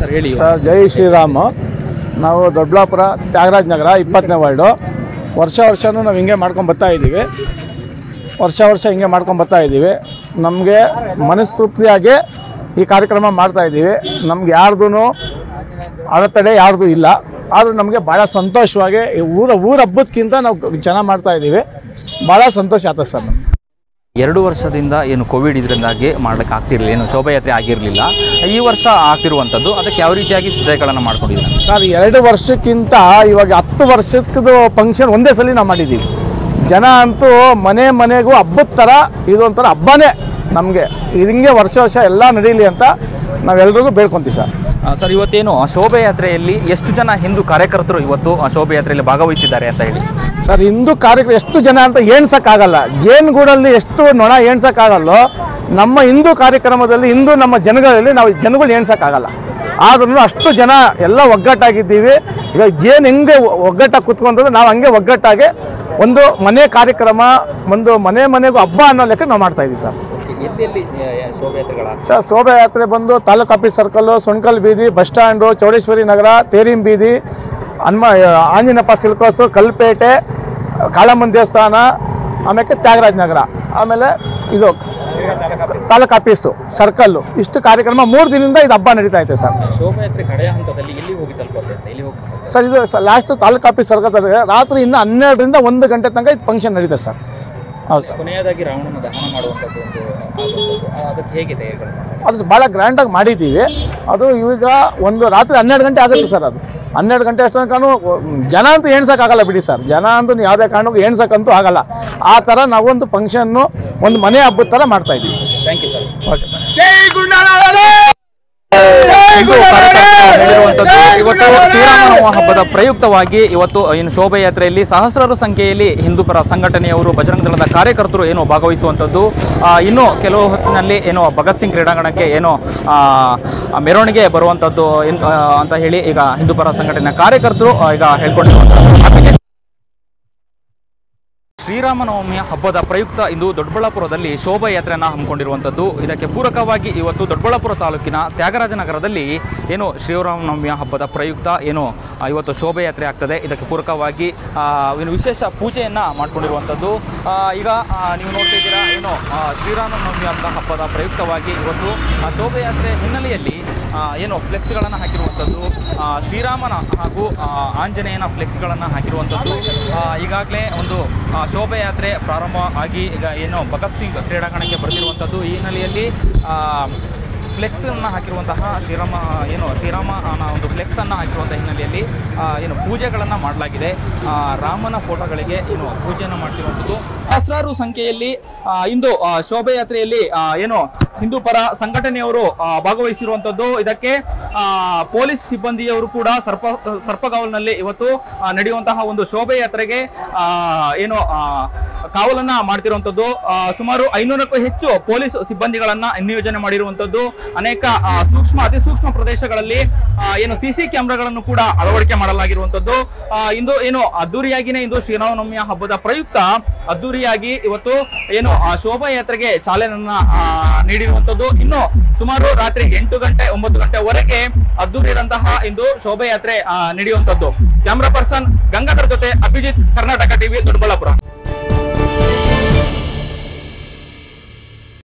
Sir, ಹೇಳಿ. ಜೈ ಶ್ರೀರಾಮ್. ನಾವು ದೊಡ್ಡಬಳ್ಳಾಪುರ ತ್ಯಾಗರಾಜ್ ನಗರ, ಇಪ್ಪತ್ತನೇ ವಾರ್ಡು. ವರ್ಷ ವರ್ಷವೂ ನಾವು ಹಿಂಗೆ ಮಾಡ್ಕೊಂಡು ಬರ್ತಾ ಇದ್ದೀವಿ. ವರ್ಷ ವರ್ಷ ಹಿಂಗೆ ಮಾಡ್ಕೊಂಡು ಬರ್ತಾ ಇದ್ದೀವಿ. ನಮಗೆ ಮನಸ್ಸೃಪ್ತಿಯಾಗಿ ಈ ಕಾರ್ಯಕ್ರಮ ಮಾಡ್ತಾ ಇದ್ದೀವಿ. ನಮ್ಗೆ ಯಾರ್ದೂ ಅಡತಡೆ ಯಾರ್ದು ಇಲ್ಲ. ಆದರೂ ನಮಗೆ ಭಾಳ ಸಂತೋಷವಾಗಿ ಊರ ಊರ ಹಬ್ಬದಕ್ಕಿಂತ ನಾವು ಚೆನ್ನಾಗಿ ಮಾಡ್ತಾ ಇದ್ದೀವಿ. ಭಾಳ ಸಂತೋಷ ಆಗ್ತದೆ ಸರ್ ನಮ್ಗೆ. ಎರಡು ವರ್ಷದಿಂದ ಏನು ಕೋವಿಡ್ ಇದರಿಂದಾಗಿ ಮಾಡ್ಲಿಕ್ಕೆ ಆಗ್ತಿರಲಿಲ್ಲ ಏನು ಶೋಭಾಯಾತ್ರೆ ಆಗಿರಲಿಲ್ಲ. ಈ ವರ್ಷ ಆಗ್ತಿರುವಂಥದ್ದು ಅದಕ್ಕೆ ಯಾವ ರೀತಿಯಾಗಿ ಸಿದ್ಧತೆಗಳನ್ನು ಮಾಡ್ಕೊಂಡಿದ್ದಾರೆ? ಸರ್ ಎರಡು ವರ್ಷಕ್ಕಿಂತ ಇವಾಗ ಹತ್ತು ವರ್ಷಕ್ಕದು ಫಂಕ್ಷನ್ ಒಂದೇ ಸಲ ನಾವು ಮಾಡಿದ್ದೀವಿ. ಜನ ಅಂತೂ ಮನೆ ಮನೆಗೂ ಹಬ್ಬದ ಥರ ಇದೊಂಥರ ಹಬ್ಬನೇ ನಮಗೆ. ಹಿಂಗೆ ವರ್ಷ ವರ್ಷ ಎಲ್ಲ ನಡೀಲಿ ಅಂತ ನಾವೆಲ್ರಿಗೂ ಬೇಡ್ಕೊತೀವಿ ಸರ್. ಸರ್ ಇವತ್ತೇನು ಆ ಶೋಭಾಯಾತ್ರೆಯಲ್ಲಿ ಎಷ್ಟು ಜನ ಹಿಂದೂ ಕಾರ್ಯಕರ್ತರು ಇವತ್ತು ಆ ಶೋಭಾಯಾತ್ರೆಯಲ್ಲಿ ಭಾಗವಹಿಸಿದ್ದಾರೆ ಅಂತ ಹೇಳಿ? ಸರ್ ಹಿಂದೂ ಕಾರ್ಯಕ್ರಮ ಎಷ್ಟು ಜನ ಅಂತ ಎಣ್ಸೋಕ್ಕಾಗಲ್ಲ ಜೇನುಗೂಡಲ್ಲಿ ಎಷ್ಟು ನೊಣ ಎಣ್ಸೋಕ್ಕಾಗಲ್ಲೋ ನಮ್ಮ ಹಿಂದೂ ಕಾರ್ಯಕ್ರಮದಲ್ಲಿ ಹಿಂದೂ ನಮ್ಮ ಜನಗಳಲ್ಲಿ ನಾವು ಜನಗಳು ಎಣ್ಸೋಕ್ಕಾಗಲ್ಲ ಆದ್ರೂ ಅಷ್ಟು ಜನ ಎಲ್ಲ ಒಗ್ಗಟ್ಟಾಗಿದ್ದೀವಿ. ಇವಾಗ ಜೇನು ಹೆಂಗೆ ಒಗ್ಗಟ್ಟಾಗಿ ಕುತ್ಕೊಂಡ್ರೆ ನಾವು ಹಂಗೆ ಒಗ್ಗಟ್ಟಾಗಿ ಒಂದು ಮನೆ ಕಾರ್ಯಕ್ರಮ ಒಂದು ಮನೆ ಮನೆಗೂ ಹಬ್ಬ ಅನ್ನೋ ಲೆಕ್ಕ ನಾವು ಮಾಡ್ತಾ ಇದ್ದೀವಿ ಸರ್. ಸರ್ ಶೋಭಾಯಾತ್ರೆ ಬಂದು ತಾಲೂಕು ಆಫೀಸ್ ಸರ್ಕಲ್ಲು ಸುಣ್ಕಲ್ ಬೀದಿ ಬಸ್ ಸ್ಟ್ಯಾಂಡು ಚೌಡೇಶ್ವರಿ ನಗರ ತೇರಿಂ ಬೀದಿ ಹನುಮ ಆಂಜನಪ್ಪ ಸಿಲ್ಕೋಸು ಕಲ್ಪೇಟೆ ಕಾಳಮ್ಮನ ದೇವಸ್ಥಾನ ಆಮೇಲೆ ತ್ಯಾಗರಾಜನಗರ ಆಮೇಲೆ ಇದು ತಾಲೂಕು ಆಫೀಸು ಸರ್ಕಲ್ಲು. ಇಷ್ಟು ಕಾರ್ಯಕ್ರಮ ಮೂರು ದಿನದಿಂದ ಇದು ಹಬ್ಬ ನಡೀತಾ ಇದೆ ಸರ್. ಶೋಭಾಯಾತ್ರೆ ಕಡೆಯ ಹಂತದಲ್ಲಿ ಎಲ್ಲಿ ಹೋಗಿ ತಲುಪುತ್ತೆ? ಅಂತ ಎಲ್ಲಿ ಹೋಗಿ ಸರ್ ಇದು ಲಾಸ್ಟು ತಾಲೂಕು ಆಫೀಸ್ ಸರ್ಕಲ್ ರಾತ್ರಿ ಇನ್ನು ಹನ್ನೆರಡರಿಂದ ಒಂದು ಗಂಟೆ ತನಕ ಇದು ಫಂಕ್ಷನ್ ನಡೀತದೆ ಸರ್. ಹೌದು ಸರ್. ಕೊನೆಯದಾಗಿ ರಾವಣನ ದಹನ ಮಾಡುವಂಥದ್ದು ಒಂದು ಅದಕ್ಕೆ ಹೇಗೆ ತಯಾರಿಗಳು ಅದು ಭಾಳ ಗ್ರ್ಯಾಂಡಾಗಿ ಮಾಡಿದ್ದೀವಿ. ಅದು ಈಗ ಒಂದು ರಾತ್ರಿ ಹನ್ನೆರಡು ಗಂಟೆ ಆಗುತ್ತೆ ಸರ್ ಅದು. ಹನ್ನೆರಡು ಗಂಟೆ ಅಷ್ಟು ಕಾರಣ ಜನ ಅಂತೂ ಎಣ್ಸೋಕ್ಕಾಗಲ್ಲ ಬಿಡಿ ಸರ್. ಜನ ಅಂತೂ ಯಾವುದೇ ಕಾರಣಕ್ಕೂ ಎಣ್ಸೋಕ್ಕಂತೂ ಆಗಲ್ಲ. ಆ ಥರ ನಾವೊಂದು ಫಂಕ್ಷನ್ನು ಒಂದು ಮನೆ ಹಬ್ಬದ ಥರ ಮಾಡ್ತಾ ಇದ್ದೀವಿ ಥ್ಯಾಂಕ್ ಯು ಸರ್ ಓಕೆ ನಡೆದಿರುವಂಥದ್ದು. ಇವತ್ತು ಶ್ರೀರಾಮನವಮ ಹಬ್ಬದ ಪ್ರಯುಕ್ತವಾಗಿ ಇವತ್ತು ಏನು ಶೋಭಾಯಾತ್ರೆಯಲ್ಲಿ ಸಹಸ್ರಾರು ಸಂಖ್ಯೆಯಲ್ಲಿ ಹಿಂದೂ ಪರ ಸಂಘಟನೆಯವರು ಬಜರಂಗ ದಳದ ಕಾರ್ಯಕರ್ತರು ಏನು ಭಾಗವಹಿಸುವಂಥದ್ದು ಇನ್ನು ಕೆಲವು ಹೊತ್ತಿನಲ್ಲಿ ಏನು ಭಗತ್ ಸಿಂಗ್ ಕ್ರೀಡಾಂಗಣಕ್ಕೆ ಏನು ಮೆರವಣಿಗೆ ಬರುವಂಥದ್ದು ಏನ್- ಅಂತ ಹೇಳಿ ಈಗ ಹಿಂದೂ ಪರ ಸಂಘಟನೆಯ ಕಾರ್ಯಕರ್ತರು ಈಗ ಹೇಳ್ಕೊಂಡಿರುವಂಥದ್ದು ಶ್ರೀರಾಮನವಮಿಯ ಹಬ್ಬದ ಪ್ರಯುಕ್ತ ಇಂದು ದೊಡ್ಡಬಳ್ಳಾಪುರದಲ್ಲಿ ಶೋಭಾಯಾತ್ರೆಯನ್ನು ಹಮ್ಮಿಕೊಂಡಿರುವಂಥದ್ದು. ಇದಕ್ಕೆ ಪೂರಕವಾಗಿ ಇವತ್ತು ದೊಡ್ಡಬಳ್ಳಾಪುರ ತಾಲೂಕಿನ ತ್ಯಾಗರಾಜನಗರದಲ್ಲಿ ಏನು ಶ್ರೀರಾಮನವಮಿಯ ಹಬ್ಬದ ಪ್ರಯುಕ್ತ ಏನು ಇವತ್ತು ಶೋಭಾಯಾತ್ರೆ ಆಗ್ತದೆ. ಇದಕ್ಕೆ ಪೂರಕವಾಗಿ ಏನು ವಿಶೇಷ ಪೂಜೆಯನ್ನು ಮಾಡಿಕೊಂಡಿರುವಂಥದ್ದು. ಈಗ ನೀವು ನೋಡ್ತಿದ್ದೀರಾ ಏನು ಶ್ರೀರಾಮನವಮಿ ಹಬ್ಬದ ಪ್ರಯುಕ್ತವಾಗಿ ಇವತ್ತು ಶೋಭಾಯಾತ್ರೆ ಹಿನ್ನೆಲೆಯಲ್ಲಿ ಏನು ಫ್ಲೆಕ್ಸ್ಗಳನ್ನು ಹಾಕಿರುವಂಥದ್ದು. ಶ್ರೀರಾಮನ ಹಾಗೂ ಆಂಜನೇಯನ ಫ್ಲೆಕ್ಸ್ಗಳನ್ನು ಹಾಕಿರುವಂಥದ್ದು. ಈಗಾಗಲೇ ಒಂದು ಆ, ಶೋಭಾಯಾತ್ರೆ ಪ್ರಾರಂಭ ಆಗಿ ಈಗ ಏನು ಭಗತ್ ಸಿಂಗ್ ಕ್ರೀಡಾಂಗಣಕ್ಕೆ ಬರೆದಿರುವಂಥದ್ದು ಈ ಹಿನ್ನೆಲೆಯಲ್ಲಿ ಫ್ಲೆಕ್ಸನ್ನು ಹಾಕಿರುವಂತಹ ಶ್ರೀರಾಮ, ಏನು ಶ್ರೀರಾಮ ಅನ್ನೋ ಒಂದು ಫ್ಲೆಕ್ಸನ್ನು ಹಾಕಿರುವಂಥ ಹಿನ್ನೆಲೆಯಲ್ಲಿ ಏನು ಪೂಜೆಗಳನ್ನು ಮಾಡಲಾಗಿದೆ. ರಾಮನ ಫೋಟೋಗಳಿಗೆ ಏನು ಪೂಜೆಯನ್ನು ಮಾಡ್ತಿರುವಂಥದ್ದು. ಸಹಸ್ರಾರು ಸಂಖ್ಯೆಯಲ್ಲಿ ಇಂದು ಶೋಭಾಯಾತ್ರೆಯಲ್ಲಿ ಏನು ಹಿಂದೂ ಪರ ಸಂಘಟನೆಯವರು ಭಾಗವಹಿಸಿರುವಂತದ್ದು. ಇದಕ್ಕೆ ಪೊಲೀಸ್ ಸಿಬ್ಬಂದಿಯವರು ಕೂಡ ಸರ್ಪ, ಸರ್ಪಗಾವಲ್ನಲ್ಲಿ ಇವತ್ತು ನಡೆಯುವಂತಹ ಒಂದು ಶೋಭೆ ಯಾತ್ರೆಗೆ ಏನು ಕಾವಲನ್ನ ಮಾಡ್ತಿರುವಂತದ್ದು ಸುಮಾರು ಐನೂರಕ್ಕೂ ಹೆಚ್ಚು ಪೊಲೀಸ್ ಸಿಬ್ಬಂದಿಗಳನ್ನ ನಿಯೋಜನೆ ಮಾಡಿರುವಂತದ್ದು, ಅನೇಕ ಸೂಕ್ಷ್ಮ, ಅತಿ ಸೂಕ್ಷ್ಮ ಪ್ರದೇಶಗಳಲ್ಲಿ ಏನು ಸಿಸಿ ಕ್ಯಾಮೆರಾಗಳನ್ನು ಕೂಡ ಅಳವಡಿಕೆ ಮಾಡಲಾಗಿರುವಂತದ್ದು. ಇಂದು ಏನು ಅದ್ದೂರಿಯಾಗಿನೇ ಇಂದು ಶ್ರೀರಾಮನವಮಿಯ ಹಬ್ಬದ ಪ್ರಯುಕ್ತ ಅದ್ದೂರಿಯಾಗಿ ಇವತ್ತು ಏನು ಶೋಭಾಯಾತ್ರೆಗೆ ಚಾಲನೆಯನ್ನ ನೀಡಿರುವಂತದ್ದು. ಇನ್ನು ಸುಮಾರು ರಾತ್ರಿ ಎಂಟು ಗಂಟೆ, ಒಂಬತ್ತು ಗಂಟೆವರೆಗೆ ಅದ್ದೂರಿಯಾದಂತಹ ಇಂದು ಶೋಭಾಯಾತ್ರೆ ನಡೆಯುವಂತದ್ದು. ಕ್ಯಾಮ್ರಾ ಪರ್ಸನ್ ಗಂಗಾಧರ್ ಜೊತೆ ಅಭಿಜಿತ್, ಕರ್ನಾಟಕ ಟಿವಿ, ದೊಡ್ಡಬಳ್ಳಾಪುರ.